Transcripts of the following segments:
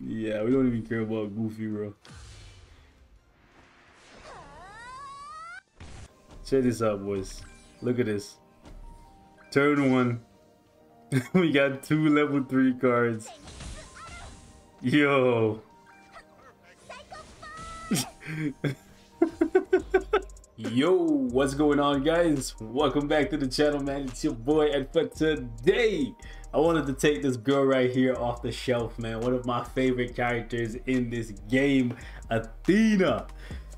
Yeah, we don't even care about Goofy, bro. Check this out, boys. Look at this. Turn one. we got two level three cards. Yo. Yo, what's going on guys? Welcome back to the channel man, it's your boy and for today I wanted to take this girl right here off the shelf man, one of my favorite characters in this game, Athena.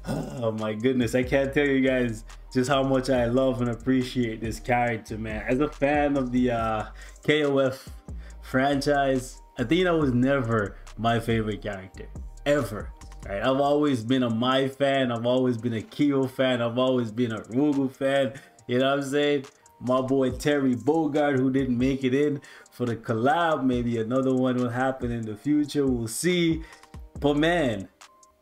Oh my goodness, I can't tell you guys just how much I love and appreciate this character man. As a fan of the uh, KOF franchise, Athena was never my favorite character, ever. Right? I've always been a Mai fan. I've always been a Kyo fan. I've always been a Rugal fan. You know what I'm saying? My boy Terry Bogard, who didn't make it in for the collab. Maybe another one will happen in the future. We'll see. But man,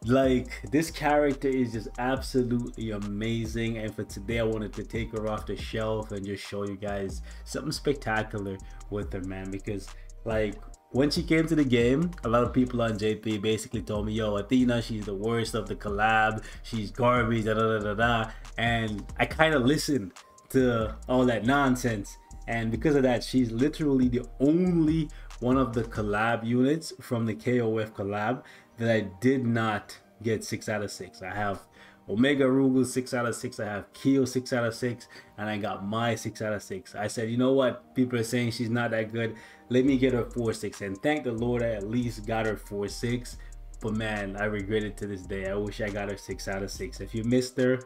like this character is just absolutely amazing and for today i wanted to take her off the shelf and just show you guys something spectacular with her man because like when she came to the game, a lot of people on JP basically told me, yo, Athena, she's the worst of the collab. She's garbage, da da da da da. And I kind of listened to all that nonsense. And because of that, she's literally the only one of the collab units from the KOF collab that I did not get 6 out of 6. I have Omega Rugal 6 out of 6. I have Kyo 6 out of 6. And I got my 6 out of 6. I said, you know what? People are saying she's not that good. Let me get her 4-6. And thank the Lord I at least got her 4-6. But man, I regret it to this day. I wish I got her 6 out of 6. If you missed her,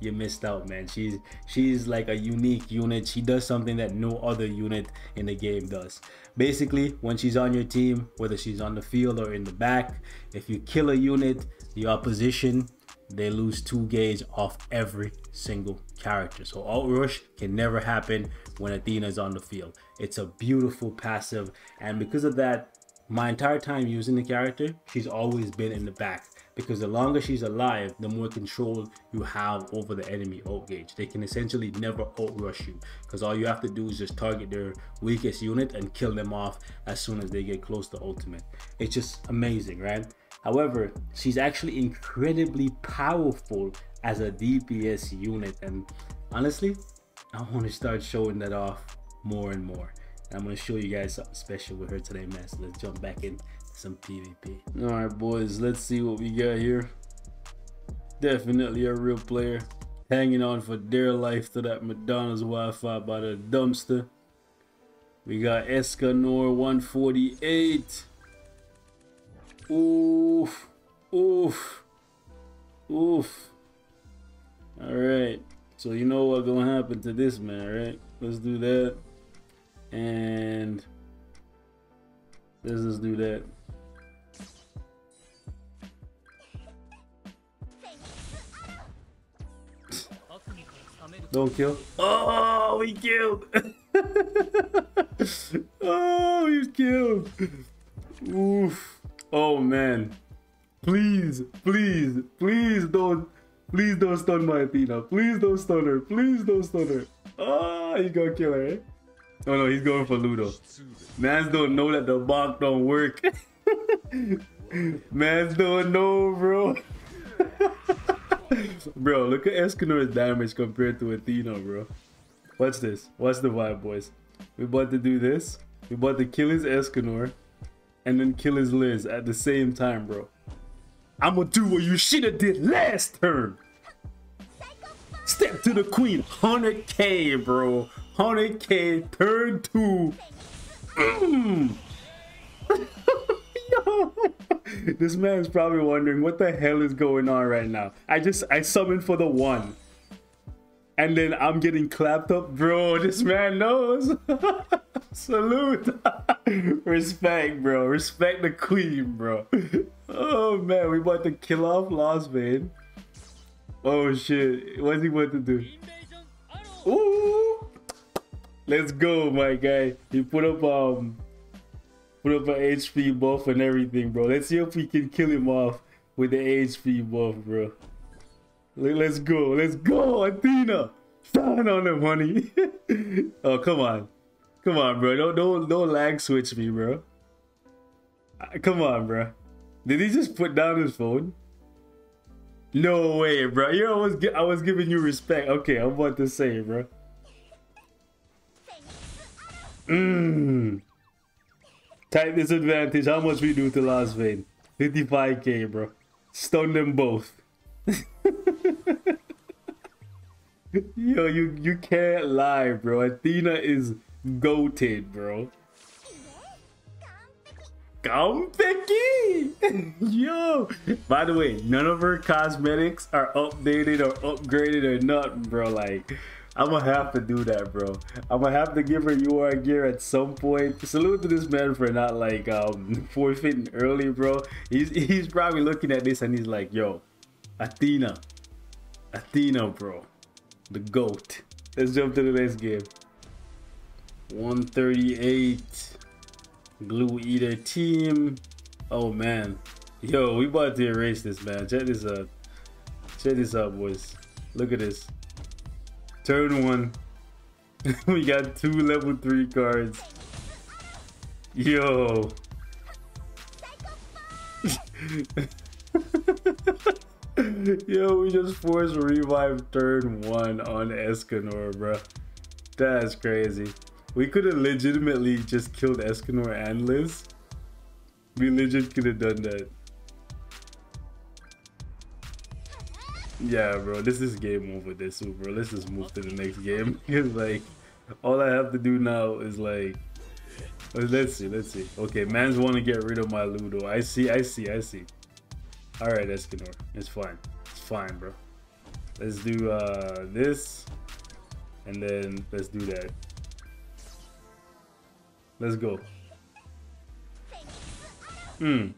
you missed out man she's she's like a unique unit she does something that no other unit in the game does basically when she's on your team whether she's on the field or in the back if you kill a unit the opposition they lose two gauge off every single character. So outrush can never happen when Athena is on the field. It's a beautiful passive, and because of that, my entire time using the character, she's always been in the back. Because the longer she's alive, the more control you have over the enemy out gauge. They can essentially never outrush you. Because all you have to do is just target their weakest unit and kill them off as soon as they get close to ultimate. It's just amazing, right? However, she's actually incredibly powerful as a DPS unit and honestly, I want to start showing that off more and more. And I'm going to show you guys something special with her today, man. So let's jump back in some PvP. Alright boys, let's see what we got here. Definitely a real player. Hanging on for dear life to that Madonna's Wi-Fi by the dumpster. We got Escanor 148. Oof. Oof. Oof. Alright. So you know what's gonna happen to this man, right? Let's do that. And let's just do that. Don't kill. Oh, we killed. oh, we killed. Oof. Oh man. Please, please, please don't, please don't stun my Athena. Please don't stun her. Please don't stun her. Ah, oh, he's gonna kill her. Eh? Oh no, he's going for Ludo. Mans don't know that the block don't work. Mans don't know, bro. Bro, look at Escanor's damage compared to Athena, bro. Watch this. Watch the vibe, boys. We about to do this. We about to kill his Escanor and then kill his Liz at the same time, bro. I'm gonna do what you should have did last turn. Step to the queen. 100k, bro. 100k, turn two. Mm. this man is probably wondering what the hell is going on right now. I just, I summoned for the one and then I'm getting clapped up. Bro, this man knows. Salute. Respect, bro. Respect the queen, bro. Oh, man. We about to kill off Lostvayne. Oh, shit. What's he about to do? Ooh. Let's go, my guy. He put up, um, put up an HP buff and everything, bro. Let's see if we can kill him off with the HP buff, bro. Let's go. Let's go, Athena. Shine on them, honey. oh, come on. Come on, bro. Don't don't don't lag switch me, bro. Come on, bro. Did he just put down his phone? No way, bro. You know, I was I was giving you respect. Okay, I'm about to say, bro. Mmm. Type disadvantage. How much we do to Lostvayne? 55k, bro. Stun them both. Yo, you you can't lie, bro. Athena is goated, bro. Compeki! Yo! By the way, none of her cosmetics are updated or upgraded or nothing, bro. Like, I'm gonna have to do that, bro. I'm gonna have to give her UR gear at some point. Salute to this man for not like um forfeiting early, bro. He's he's probably looking at this and he's like, yo, Athena. Athena, bro. The GOAT. Let's jump to the next game. 138. Glue Eater team. Oh man. Yo, we about to erase this man. Check this out. Check this out, boys. Look at this. Turn one. we got two level three cards. Yo. Yo, we just forced revive turn one on Escanor, bro. That's crazy. We could have legitimately just killed Escanor and Liz. We legit could have done that. Yeah, bro, this is game over this, so, bro. Let's just move to the next game. Because, like, all I have to do now is, like, uh, let's see, let's see. Okay, man's want to get rid of my Ludo. I see, I see, I see. All right, Escanor, it's fine. It's fine, bro. Let's do uh this, and then let's do that. Let's go. Hmm.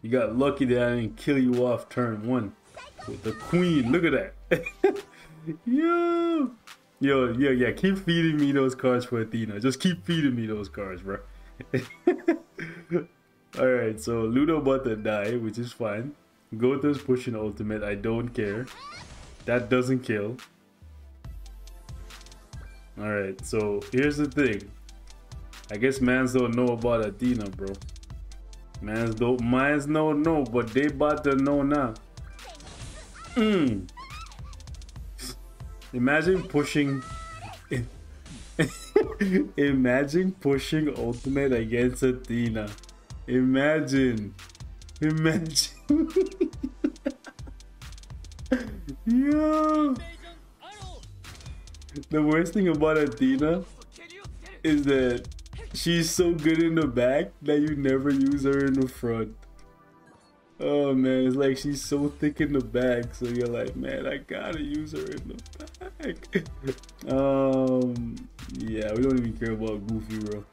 You got lucky that I didn't kill you off turn one with the queen. Look at that. Yo. Yo, yeah, yeah. Keep feeding me those cards for Athena. Just keep feeding me those cards, bro. Alright, so Ludo about to die, which is fine. Goto's pushing ultimate. I don't care. That doesn't kill. Alright, so here's the thing. I guess mans don't know about Athena, bro. Mans don't mans don't know, but they about to know now. Mm. Imagine pushing Imagine pushing ultimate against Athena. Imagine. Imagine. Yo. The worst thing about Athena is that she's so good in the back that you never use her in the front. Oh man, it's like she's so thick in the back, so you're like, man, I gotta use her in the back. um, yeah, we don't even care about Goofy, bro.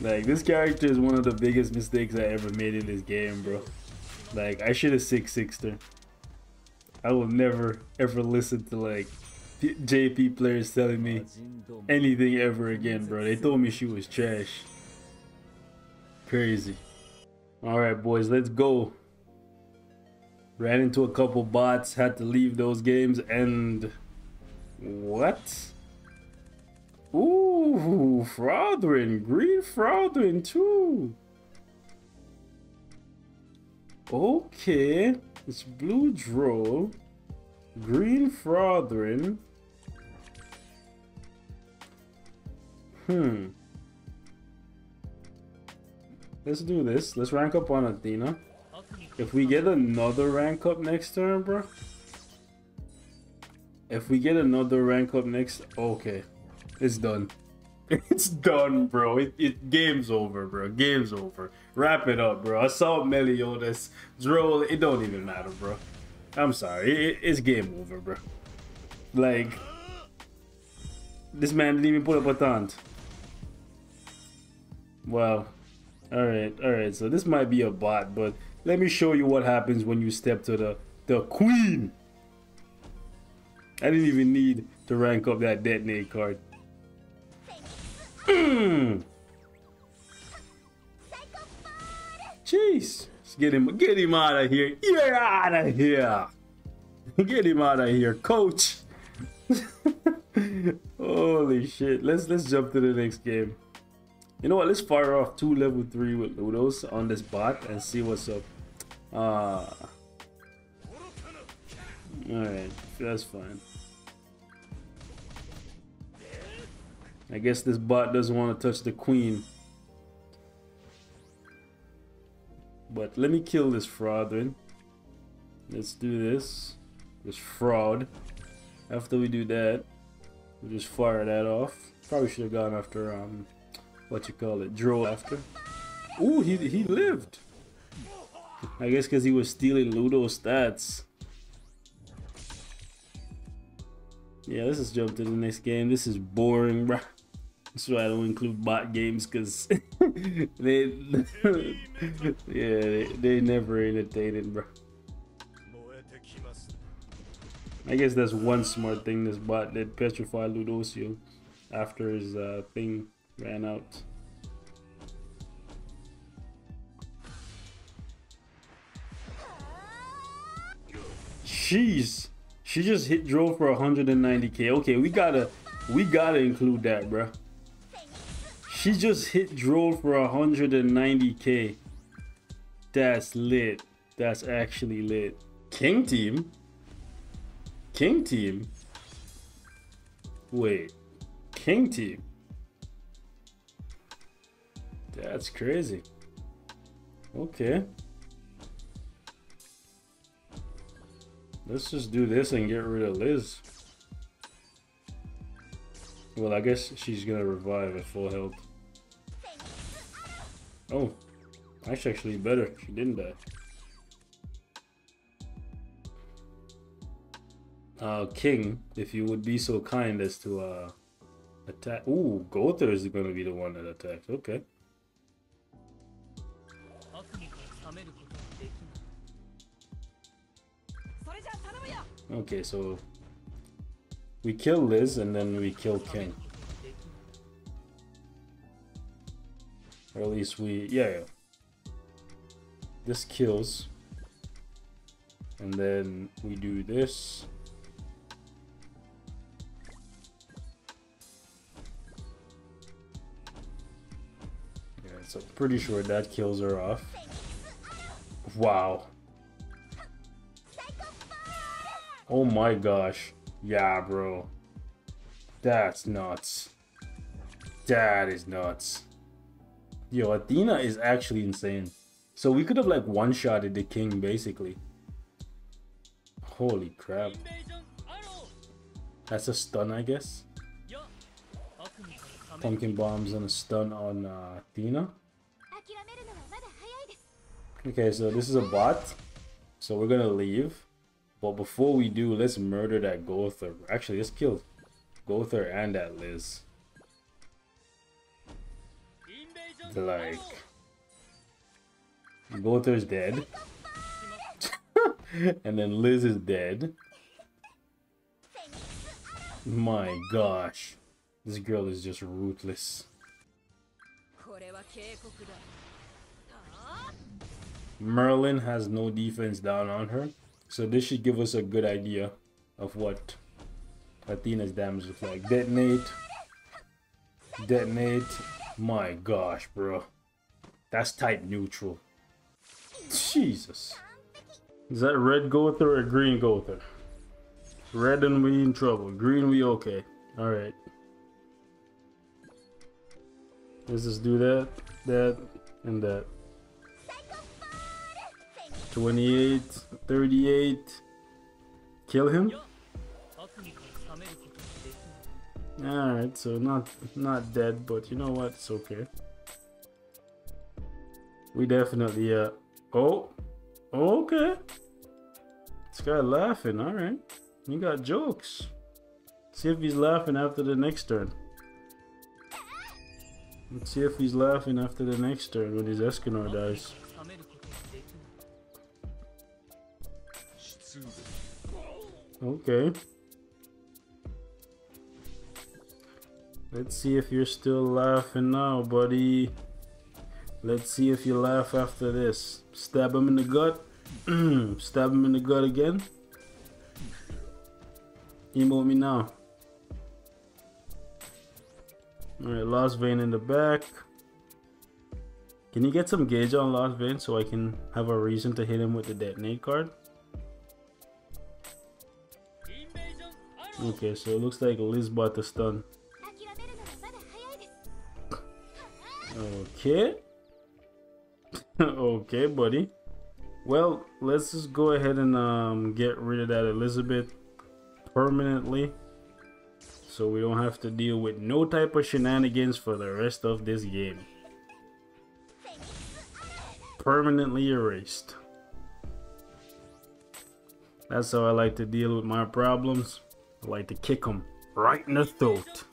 Like this character is one of the biggest mistakes I ever made in this game, bro. Like I should have six sixed her. I will never ever listen to like JP players telling me anything ever again, bro. They told me she was trash. Crazy. All right, boys, let's go. Ran into a couple bots, had to leave those games, and what? Ooh, Fraudrin, green Fraudrin too. Okay, it's blue draw, green Fraudrin. Hmm. Let's do this. Let's rank up on Athena. If we get another rank up next turn, bro. If we get another rank up next, okay, it's done. It's done, bro. It, it game's over, bro. Game's over. Wrap it up, bro. Assault Meliodas, Droll. It don't even matter, bro. I'm sorry. It, it's game over, bro. Like this man didn't even put up a taunt. Wow. Alright, alright, so this might be a bot, but let me show you what happens when you step to the the queen. I didn't even need to rank up that detonate card. Mm. Jeez. Let's get him get him out of here. Get out of here. Get him out of here, coach. Holy shit. Let's let's jump to the next game. You know what? Let's fire off two level three with Ludos on this bot and see what's up. Uh, Alright, that's fine. I guess this bot doesn't want to touch the queen. But let me kill this fraud then. Let's do this. This fraud. After we do that, we'll just fire that off. Probably should have gone after, um, what you call it, Droll after. Ooh, he, he lived. I guess because he was stealing Ludo's stats. Yeah, let's just jump to the next game. This is boring, bro. That's why I don't include bot games because they, yeah, they, they never entertaining, bro. I guess that's one smart thing this bot did petrify Ludociel after his uh, thing ran out. Jeez. She just hit Droll for 190k. Okay, we gotta we gotta include that, bruh. She just hit Droll for 190k. That's lit. That's actually lit. King team? King team? Wait. King team? That's crazy. Okay. Let's just do this and get rid of Liz. Well, I guess she's gonna revive at full health. Oh, that's actually better. She didn't die. Uh, King, if you would be so kind as to uh, attack. Ooh, Gowther is gonna be the one that attacks. Okay. Okay, so we kill Liz and then we kill King. Or at least we, yeah, yeah. This kills. And then we do this. Yeah, so pretty sure that kills her off. Wow. Oh my gosh. Yeah, bro. That's nuts. That is nuts. Yo, Athena is actually insane. So we could have like one-shotted the king basically. Holy crap. That's a stun, I guess. Pumpkin bombs and a stun on uh, Athena. Okay, so this is a bot. So we're gonna leave. But before we do, let's murder that Gowther. Actually, let's kill Gowther and that Liz. Like, Gowther's dead. and then Liz is dead. My gosh. This girl is just ruthless. Merlin has no defense down on her. So this should give us a good idea of what Athena's damage looks like. Detonate. Detonate. My gosh, bro. That's type neutral. Jesus. Is that red Gowther or green Gowther? Red and we in trouble. Green we okay. Alright. Let's just do that, that, and that. 28, 38. Kill him? Alright, so not not dead, but you know what? It's okay. We definitely uh oh okay. This guy laughing, alright. You got jokes. See if he's laughing after the next turn. Let's see if he's laughing after the next turn when his Escanor dies. Okay. Let's see if you're still laughing now, buddy. Let's see if you laugh after this. Stab him in the gut. Stab him in the gut again. Emote me now. Alright, Lostvayne in the back. Can you get some gauge on Lostvayne so I can have a reason to hit him with the detonate card? Okay, so it looks like the stun. Okay. okay, buddy. Well, let's just go ahead and um, get rid of that Elizabeth permanently. So we don't have to deal with no type of shenanigans for the rest of this game. Permanently erased. That's how I like to deal with my problems. I like to kick him right in the throat.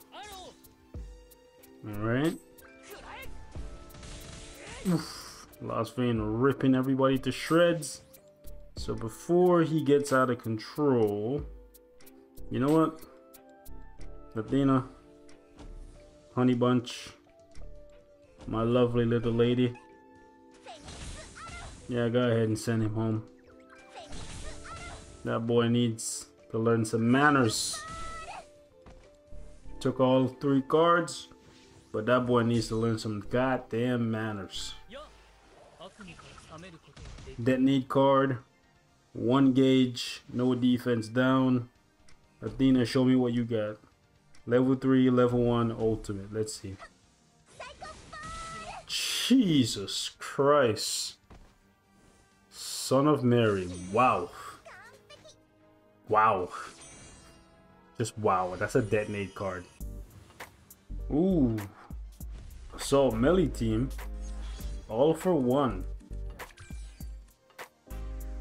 Alright. Lostvayne ripping everybody to shreds. So before he gets out of control, you know what? Athena, Honey Bunch, my lovely little lady. Yeah, go ahead and send him home. That boy needs to learn some manners. Took all three cards, but that boy needs to learn some goddamn manners. Detonate card, one gauge, no defense down. Athena, show me what you got. Level 3, level 1, ultimate. Let's see. Jesus Christ. Son of Mary. Wow. Wow. Just wow. That's a detonate card. Ooh. So, melee team. All for one.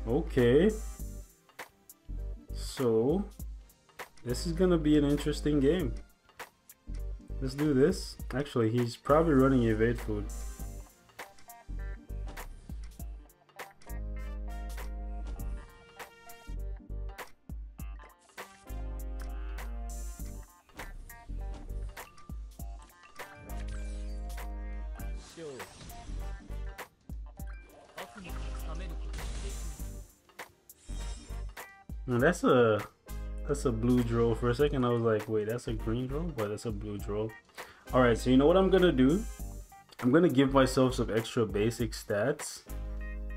Okay. So, this is gonna be an interesting game. Let's do this. Actually, he's probably running evade food. Now that's a that's a blue drill. For a second, I was like, wait, that's a green drill, but that's a blue drill. All right, so you know what I'm gonna do? I'm gonna give myself some extra basic stats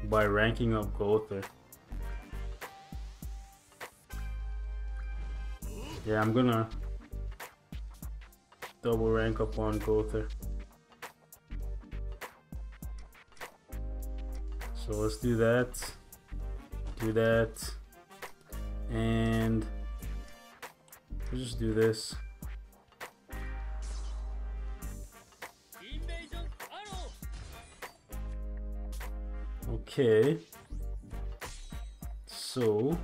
by ranking up Gowther. Yeah, I'm gonna double rank up on Gowther. So let's do that. Do that. And Let's just do this. Okay. So,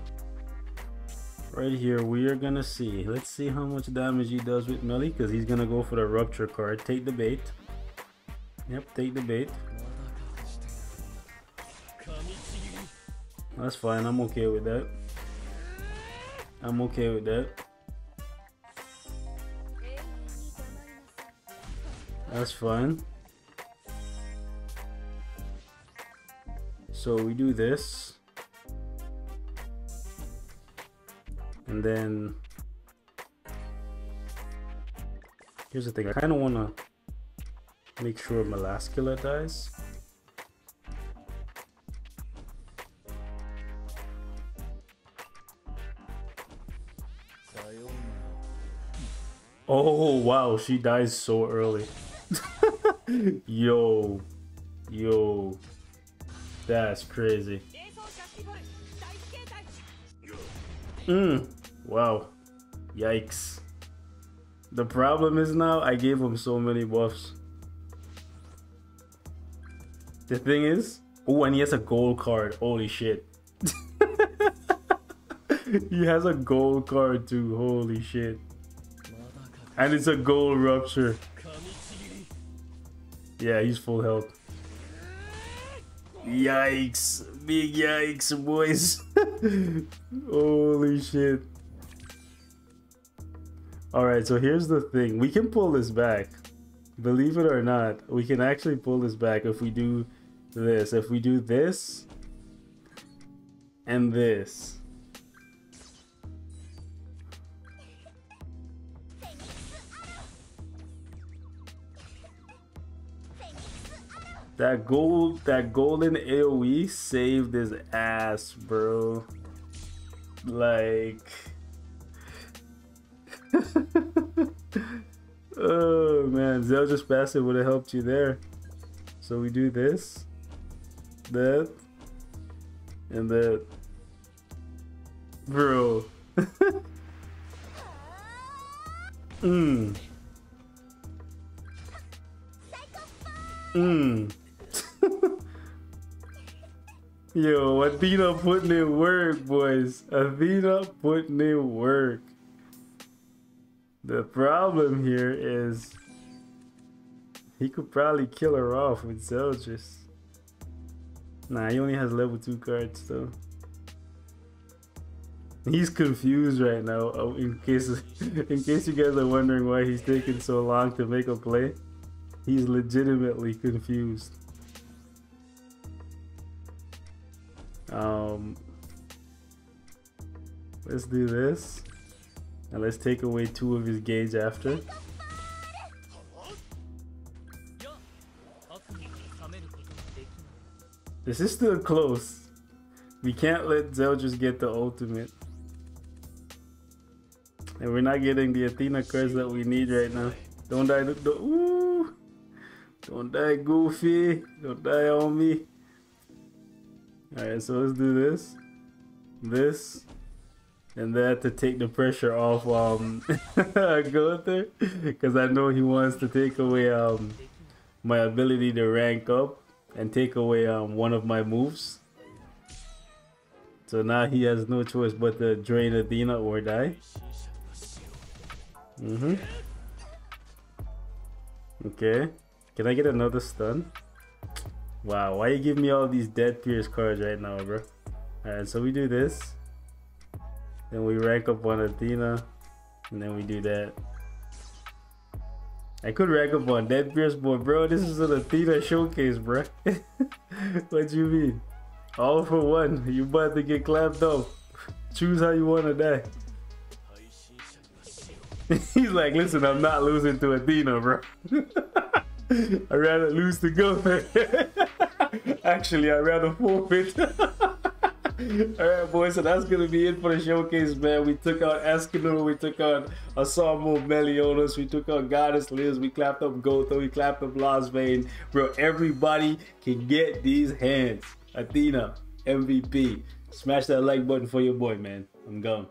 right here we are gonna see. Let's see how much damage he does with melee because he's gonna go for the rupture card. Take the bait. Yep, take the bait. That's fine. I'm okay with that. I'm okay with that. That's fine. So we do this. And then here's the thing, I kind of want to make sure Melascula dies. Oh wow, she dies so early. yo, yo, that's crazy. Mm, wow, yikes. The problem is now I gave him so many buffs. The thing is, oh, and he has a gold card. Holy shit. he has a gold card too. Holy shit. And it's a gold rupture. Yeah, he's full health. Yikes. Big yikes, boys. Holy shit. Alright, so here's the thing. We can pull this back. Believe it or not, we can actually pull this back if we do this. If we do this and this. That gold, that golden AoE saved his ass, bro. Like, oh man, Zeldris passive would have helped you there. So we do this, that, and that, bro. Mmm. Mmm. Yo, Athena putting in work, boys. Athena putting in work. The problem here is he could probably kill her off with Zeldris. Nah, he only has level 2 cards though. He's confused right now. Oh, in case, in case you guys are wondering why he's taking so long to make a play, he's legitimately confused. Um, let's do this. And let's take away two of his gauge after. This is still close. We can't let Zeldris get the ultimate. And we're not getting the Athena cards that we need right now. Don't die, don't, ooh. Don't die, Goofy. Don't die on me. Alright, so let's do this, this, and that to take the pressure off um Gunther, because I know he wants to take away um my ability to rank up and take away um one of my moves. So now he has no choice but to drain Athena or die. Mm-hmm. Okay. Can I get another stun? Wow, why you give me all these dead Pierce cards right now, bro? Alright, so we do this. Then we rank up on Athena. And then we do that. I could rank up on Dead Pierce, but bro, this is an Athena showcase, bro. what you mean? All for one. You about to get clapped up. Choose how you want to die. He's like, listen, I'm not losing to Athena, bro. I'd rather lose the go. Actually, I'd rather forfeit. Alright, boys, so that's gonna be it for the showcase, man. We took out Escanor, we took out Asamo Meliodas, we took out Goddess Liz, we clapped up Gowther, we clapped up Lostvayne. Bro, everybody can get these hands. Athena, MVP. Smash that like button for your boy, man. I'm gone.